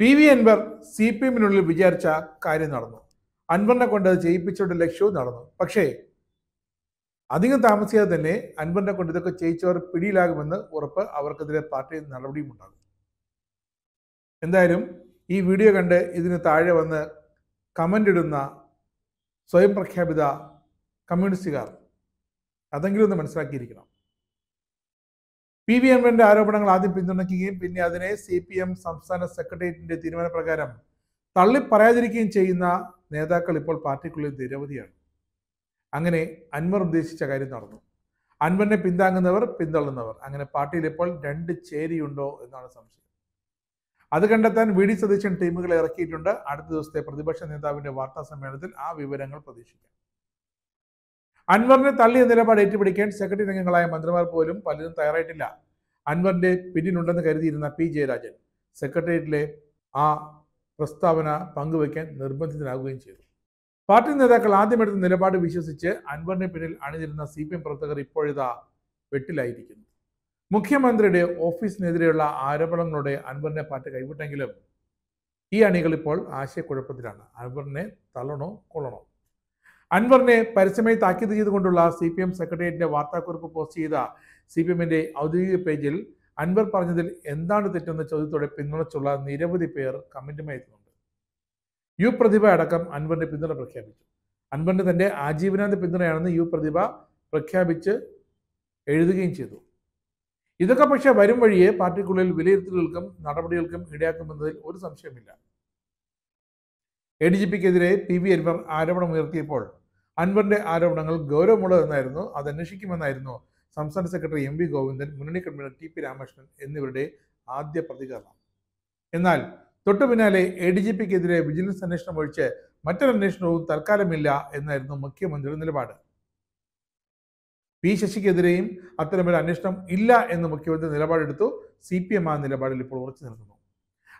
P V Anvar C P എമ്മിനുള്ളിൽ വിചാരിച്ച കാര്യം നടന്നു. അൻവറിനെ കൊണ്ട് അത് ചെയ്യിപ്പിച്ചുകൊണ്ട് ലക്ഷ്യവും നടന്നു. പക്ഷേ അധികം താമസിയാതെ തന്നെ അൻവറിനെ കൊണ്ട് ഇതൊക്കെ ചെയ്യിച്ചവർ പിടിയിലാകുമെന്ന് ഉറപ്പ് അവർക്കെതിരെ പാർട്ടിയിൽ നടപടിയും ഉണ്ടാകും. എന്തായാലും ഈ വീഡിയോ കണ്ട് ഇതിന് താഴെ വന്ന് കമന്റ് ഇടുന്ന സ്വയം പ്രഖ്യാപിത കമ്മ്യൂണിസ്റ്റുകാർ അതെങ്കിലും ഒന്ന് മനസ്സിലാക്കിയിരിക്കണം. പി വി എമ്മിന്റെ ആരോപണങ്ങൾ ആദ്യം പിന്തുണയ്ക്കുകയും പിന്നെ അതിനെ സി പി എം സംസ്ഥാന സെക്രട്ടേറിയറ്റിന്റെ തീരുമാനപ്രകാരം തള്ളിപ്പറയാതിരിക്കുകയും ചെയ്യുന്ന നേതാക്കൾ ഇപ്പോൾ പാർട്ടിക്കുള്ളിൽ നിരവധിയാണ്. അങ്ങനെ അൻവർ ഉദ്ദേശിച്ച കാര്യം നടന്നു. അൻവറിനെ പിന്താങ്ങുന്നവർ പിന്തള്ളുന്നവർ. അങ്ങനെ പാർട്ടിയിൽ ഇപ്പോൾ രണ്ട് ചേരിയുണ്ടോ എന്നാണ് സംശയം. അത് കണ്ടെത്താൻ വി ഡി സതീശൻ ടീമുകളെ ഇറക്കിയിട്ടുണ്ട്. അടുത്ത ദിവസത്തെ പ്രതിപക്ഷ നേതാവിന്റെ വാർത്താ സമ്മേളനത്തിൽ ആ വിവരങ്ങൾ പ്രതീക്ഷിക്കാം. അൻവറിനെ തള്ളിയ നിലപാട് ഏറ്റുപിടിക്കാൻ സെക്രട്ടറി അംഗങ്ങളായ മന്ത്രിമാർ പോലും പലരും തയ്യാറായിട്ടില്ല. അൻവറിന്റെ പിന്നിലുണ്ടെന്ന് കരുതിയിരുന്ന പി. ജയരാജൻ സെക്രട്ടേറിയറ്റിലെ ആ പ്രസ്താവന പങ്കുവയ്ക്കാൻ നിർബന്ധിതനാകുകയും ചെയ്തു. പാർട്ടി നേതാക്കൾ ആദ്യമെടുത്ത നിലപാട് വിശ്വസിച്ച് അൻവറിന് പിന്നിൽ അണിനിരുന്ന സി പി എം പ്രവർത്തകർ ഇപ്പോഴിതാ വെട്ടിലായിരിക്കുന്നു. മുഖ്യമന്ത്രിയുടെ ഓഫീസിനെതിരെയുള്ള ആരോപണങ്ങളുടെ അൻവറിനെ പാർട്ടി കൈവിട്ടെങ്കിലും ഈ അണികൾ ഇപ്പോൾ ആശയക്കുഴപ്പത്തിലാണ്. അൻവറിനെ തള്ളണോ കൊള്ളണോ? അൻവറിനെ പരസ്യമായി താക്കീത് ചെയ്തുകൊണ്ടുള്ള സി പി എം സെക്രട്ടേറിയറ്റിന്റെ വാർത്താക്കുറിപ്പ് പോസ്റ്റ് ചെയ്ത സി പി എമ്മിന്റെ ഔദ്യോഗിക പേജിൽ അൻവർ പറഞ്ഞതിൽ എന്താണ് തെറ്റെന്ന ചോദ്യത്തോടെ പിന്തുണച്ചുള്ള നിരവധി പേർ കമന്റുമായി എത്തുന്നുണ്ട്. യു പ്രതിഭ അടക്കം അൻവറിന്റെ പിന്തുണ പ്രഖ്യാപിച്ചു. അൻവറിന്റെ തന്റെ ആജീവനാന്ത പിന്തുണയാണെന്ന് യു പ്രതിഭ പ്രഖ്യാപിച്ച് എഴുതുകയും ചെയ്തു. ഇതൊക്കെ പക്ഷേ വരും വഴിയെ പാർട്ടിക്കുള്ളിൽ വിലയിരുത്തലുകൾക്കും നടപടികൾക്കും ഇടയാക്കുമെന്നതിൽ ഒരു സംശയമില്ല എ ഡി ജി പിക്കെതിരെ പി വി അൻവർ ആരോപണം ഉയർത്തിയപ്പോൾ അൻവറിന്റെ ആരോപണങ്ങൾ ഗൗരവമുള്ളതെന്നായിരുന്നു അത് അന്വേഷിക്കുമെന്നായിരുന്നു സംസ്ഥാന സെക്രട്ടറി എം വി ഗോവിന്ദൻ മുന്നണി കൺവീനർ ടി പി രാമകൃഷ്ണൻ എന്നിവരുടെ ആദ്യ പ്രതികരണം. എന്നാൽ തൊട്ടു പിന്നാലെ എ ഡി ജി പിക്കെതിരെ വിജിലൻസ് അന്വേഷണം ഒഴിച്ച് മറ്റൊരു അന്വേഷണവും തൽക്കാലമില്ല എന്നായിരുന്നു മുഖ്യമന്ത്രിയുടെ നിലപാട്. പി ശശിക്കെതിരെയും അത്തരമൊരു അന്വേഷണം ഇല്ല എന്ന് മുഖ്യമന്ത്രി നിലപാടെടുത്തു. സി പി എം ആ നിലപാടിൽ ഇപ്പോൾ ഉറച്ചു നിൽക്കുന്നു.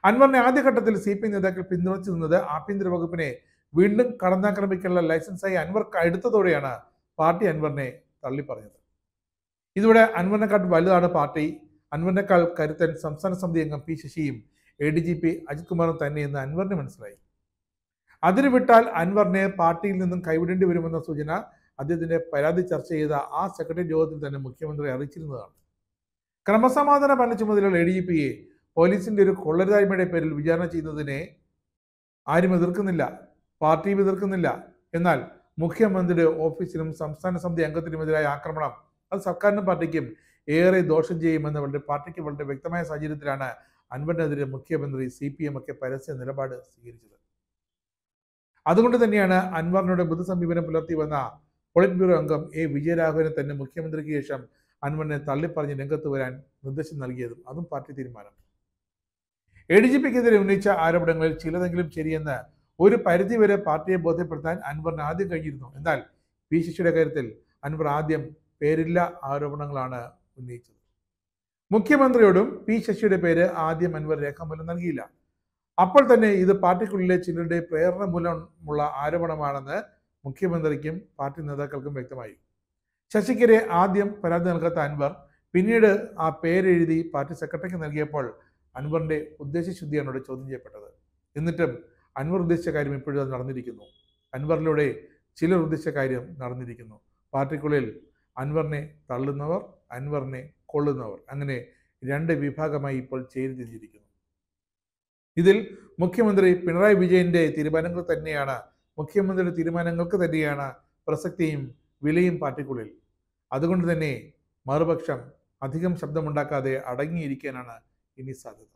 അൻവറിനെ ആദ്യഘട്ടത്തിൽ സി പി എം നേതാക്കൾ പിന്തുണച്ചു നിന്നത് ആഭ്യന്തര വകുപ്പിനെ വീണ്ടും കടന്നാക്രമിക്കാനുള്ള ലൈസൻസായി അൻവർ എടുത്തതോടെയാണ് പാർട്ടി അൻവറിനെ തള്ളിപ്പറഞ്ഞത്. ഇതോടെ അൻവറിനെക്കാൾ വലുതാണ് പാർട്ടി. അൻവറിനേക്കാൾ കരുത്തൻ സംസ്ഥാന സമിതി അംഗം P ശശിയും A D G P Ajith കുമാറും തന്നെയെന്ന് അൻവറിന് മനസ്സിലായി. അതിന് വിട്ടാൽ അൻവറിനെ പാർട്ടിയിൽ നിന്നും കൈവിടേണ്ടി വരുമെന്ന സൂചന അദ്ദേഹത്തിന്റെ പരാതി ചർച്ച ചെയ്ത ആ സെക്രട്ടറി യോഗത്തിൽ തന്നെ മുഖ്യമന്ത്രി അറിയിച്ചിരുന്നതാണ്. ക്രമസമാധാന ഭരണ ചുമതലയുള്ള എ ഡി ജി പിയെ പോലീസിന്റെ ഒരു കൊള്ളരുതായ്മയുടെ പേരിൽ വിചാരണ ചെയ്യുന്നതിനെ ആരും എതിർക്കുന്നില്ല. പാർട്ടിയും എതിർക്കുന്നില്ല. എന്നാൽ മുഖ്യമന്ത്രിയുടെ ഓഫീസിനും സംസ്ഥാന സമിതി അംഗത്തിനുമെതിരായ ആക്രമണം അത് സർക്കാരിനും പാർട്ടിക്കും ഏറെ ദോഷം ചെയ്യുമെന്ന് വളരെ പാർട്ടിക്ക് വളരെ വ്യക്തമായ സാഹചര്യത്തിലാണ് അൻവറിനെതിരെ മുഖ്യമന്ത്രി സി പി എം ഒക്കെ പരസ്യ നിലപാട് സ്വീകരിച്ചത്. അതുകൊണ്ട് തന്നെയാണ് അൻവറിനോട് മൃദുസമീപനം പുലർത്തി വന്ന പൊളിറ്റ് ബ്യൂറോ അംഗം എ വിജയരാഘവനെ തന്നെ മുഖ്യമന്ത്രിക്ക് ശേഷം അൻവറിനെ തള്ളിപ്പറഞ്ഞ് രംഗത്ത് വരാൻ നിർദ്ദേശം നൽകിയതും അതും പാർട്ടി തീരുമാനം. എ ഡി ജി പിക്കെതിരെ ഉന്നയിച്ച ആരോപണങ്ങളിൽ ചിലതെങ്കിലും ശരിയെന്ന് ഒരു പരിധിവരെ പാർട്ടിയെ ബോധ്യപ്പെടുത്താൻ അൻവറിന് ആദ്യം കഴിഞ്ഞിരുന്നു. എന്നാൽ പി ശശിയുടെ കാര്യത്തിൽ അൻവർ ആദ്യം പേരില്ല ആരോപണങ്ങളാണ് ഉന്നയിച്ചത്. മുഖ്യമന്ത്രിയോടും പി ശശിയുടെ പേര് ആദ്യം അൻവർ രേഖാമൂലം നൽകിയില്ല. അപ്പോൾ തന്നെ ഇത് പാർട്ടിക്കുള്ളിലെ ചിലരുടെ പ്രേരണ മൂലമുള്ള ആരോപണമാണെന്ന് മുഖ്യമന്ത്രിക്കും പാർട്ടി നേതാക്കൾക്കും വ്യക്തമായി. ശശിക്കെതിരെ ആദ്യം പരാതി നൽകാത്ത അൻവർ പിന്നീട് ആ പേരെഴുതി പാർട്ടി സെക്രട്ടറിക്ക് നൽകിയപ്പോൾ അൻവറിന്റെ ഉദ്ദേശശുദ്ധിയാണ് ഇവിടെ ചോദ്യം ചെയ്യപ്പെട്ടത്. എന്നിട്ടും അൻവർ ഉദ്ദേശിച്ച കാര്യം ഇപ്പോഴും അത് നടന്നിരിക്കുന്നു. അൻവറിലൂടെ ചിലർ ഉദ്ദേശിച്ച കാര്യം നടന്നിരിക്കുന്നു. പാർട്ടിക്കുള്ളിൽ അൻവറിനെ തള്ളുന്നവർ അൻവറിനെ കൊള്ളുന്നവർ അങ്ങനെ രണ്ട് വിഭാഗമായി ഇപ്പോൾ ചേരി തിരിഞ്ഞിരിക്കുന്നു. ഇതിൽ മുഖ്യമന്ത്രി പിണറായി വിജയന്റെ തീരുമാനങ്ങൾ തന്നെയാണ് മുഖ്യമന്ത്രിയുടെ തീരുമാനങ്ങൾക്ക് തന്നെയാണ് പ്രസക്തിയും വിലയും പാർട്ടിക്കുള്ളിൽ. അതുകൊണ്ട് തന്നെ മറുപക്ഷം അധികം ശബ്ദമുണ്ടാക്കാതെ അടങ്ങിയിരിക്കാനാണ് ഇനി സാധ്യത.